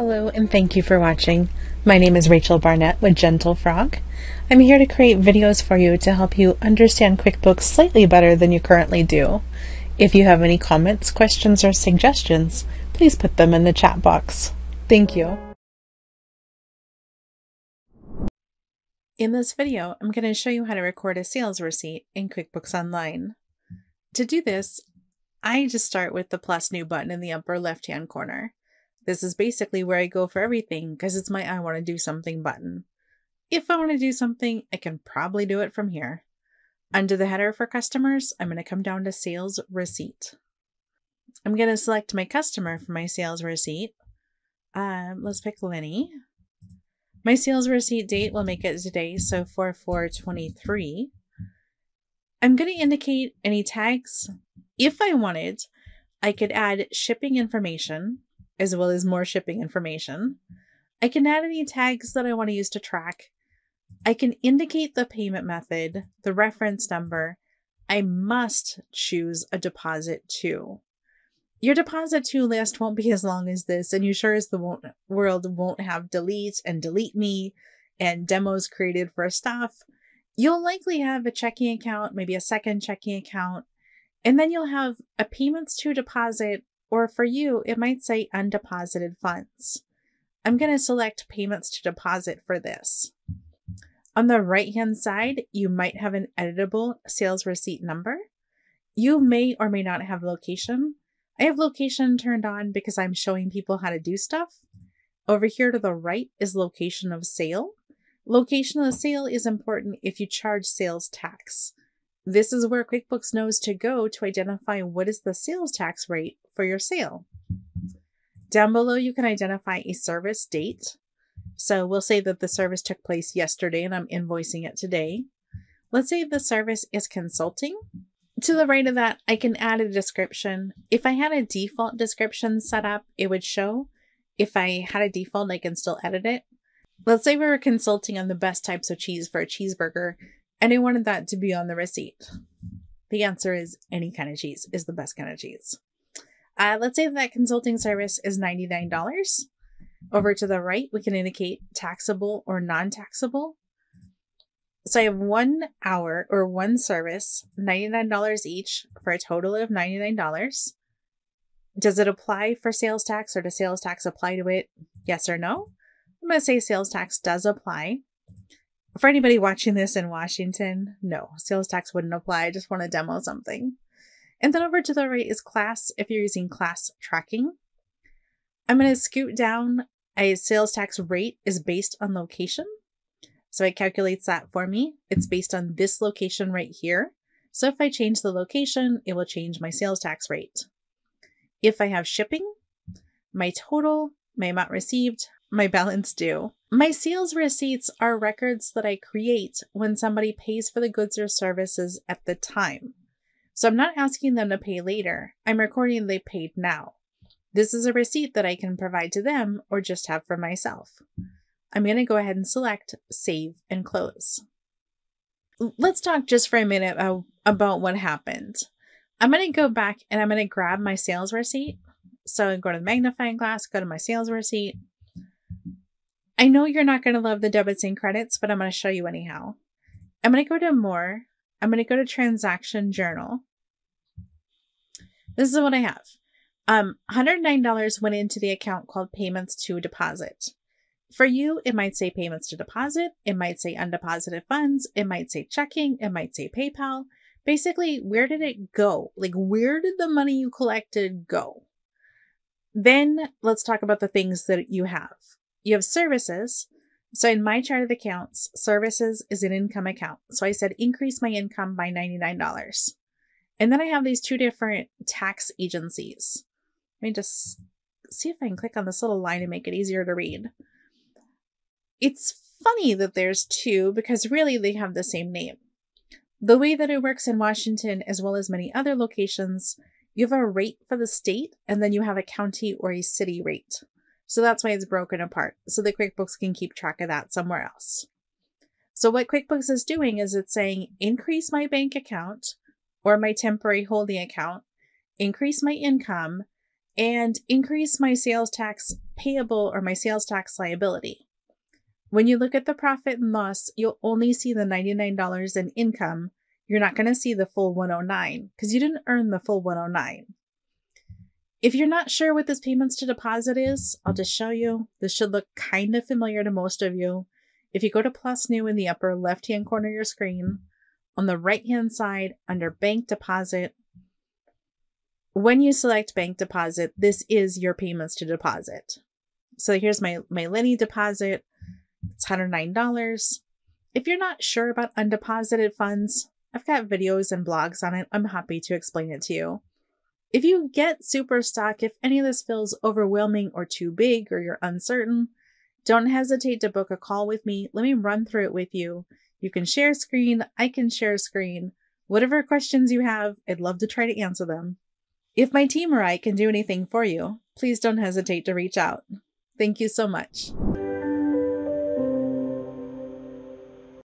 Hello and thank you for watching. My name is Rachel Barnett with Gentle Frog. I'm here to create videos for you to help you understand QuickBooks slightly better than you currently do. If you have any comments, questions, or suggestions, please put them in the chat box. Thank you. In this video, I'm going to show you how to record a sales receipt in QuickBooks Online. To do this, I just start with the plus new button in the upper left hand corner. This is basically where I go for everything because it's my I want to do something button. If I want to do something, I can probably do it from here. Under the header for customers, I'm going to come down to sales receipt. I'm going to select my customer for my sales receipt. Um, let's pick Lenny. My sales receipt date will make it today, so 4423. I'm going to indicate any tags if I wanted, I could add shipping information as well as more shipping information. I can add any tags that I want to use to track. I can indicate the payment method, the reference number. I must choose a deposit too. Your deposit to list won't be as long as this, and you sure as the won't, world won't have delete and delete me and demos created for stuff. You'll likely have a checking account, maybe a second checking account, and then you'll have a payments to deposit, or for you, it might say undeposited funds. I'm going to select payments to deposit for this. On the right hand side, you might have an editable sales receipt number. You may or may not have location. I have location turned on because I'm showing people how to do stuff. Over here to the right is location of sale. Location of sale is important if you charge sales tax. This is where QuickBooks knows to go to identify what is the sales tax rate for your sale. Down below, you can identify a service date. So we'll say that the service took place yesterday and I'm invoicing it today. Let's say the service is consulting. To the right of that, I can add a description. If I had a default description set up, it would show. If I had a default, I can still edit it. Let's say we were consulting on the best types of cheese for a cheeseburger and I wanted that to be on the receipt. The answer is any kind of cheese is the best kind of cheese. Uh, let's say that consulting service is $99. Over to the right, we can indicate taxable or non taxable. So I have one hour or one service, $99 each for a total of $99. Does it apply for sales tax or does sales tax apply to it? Yes or no? I'm going to say sales tax does apply. For anybody watching this in Washington, no, sales tax wouldn't apply. I just want to demo something. And then over to the right is class if you're using class tracking. I'm going to scoot down. A sales tax rate is based on location. So it calculates that for me. It's based on this location right here. So if I change the location, it will change my sales tax rate. If I have shipping, my total, my amount received, my balance due. My sales receipts are records that I create when somebody pays for the goods or services at the time. So I'm not asking them to pay later. I'm recording they paid now. This is a receipt that I can provide to them or just have for myself. I'm going to go ahead and select Save and Close. Let's talk just for a minute about what happened. I'm going to go back and I'm going to grab my sales receipt. So I go to the magnifying glass, go to my sales receipt, I know you're not going to love the debits and credits, but I'm going to show you anyhow. I'm going to go to more. I'm going to go to transaction journal. This is what I have. Um, $109 went into the account called payments to deposit. For you, it might say payments to deposit. It might say undeposited funds. It might say checking. It might say PayPal. Basically, where did it go? Like, where did the money you collected go? Then let's talk about the things that you have. You have services. So in my chart of accounts, services is an income account. So I said increase my income by $99. And then I have these two different tax agencies. Let me just see if I can click on this little line and make it easier to read. It's funny that there's two because really they have the same name. The way that it works in Washington, as well as many other locations, you have a rate for the state and then you have a county or a city rate. So that's why it's broken apart, so the QuickBooks can keep track of that somewhere else. So what QuickBooks is doing is it's saying increase my bank account or my temporary holding account, increase my income, and increase my sales tax payable or my sales tax liability. When you look at the profit and loss, you'll only see the $99 in income. You're not going to see the full 109 because you didn't earn the full 109. If you're not sure what this payments to deposit is, I'll just show you. This should look kind of familiar to most of you. If you go to plus new in the upper left hand corner of your screen, on the right hand side under bank deposit, when you select bank deposit, this is your payments to deposit. So here's my, my Lenny deposit. It's $109. If you're not sure about undeposited funds, I've got videos and blogs on it. I'm happy to explain it to you. If you get super stock, if any of this feels overwhelming or too big or you're uncertain, don't hesitate to book a call with me. Let me run through it with you. You can share screen, I can share screen. Whatever questions you have, I'd love to try to answer them. If my team or I can do anything for you, please don't hesitate to reach out. Thank you so much.